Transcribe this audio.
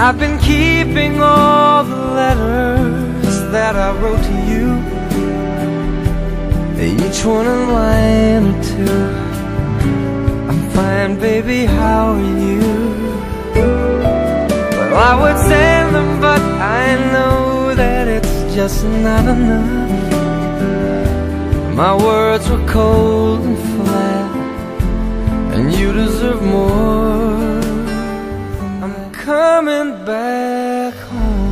I've been keeping all the letters that I wrote to you. Each one a line or two. I'm fine, baby, how are you? Well, I would send them, but I know that it's just not enough. My words were cold and flat And you deserve more back home.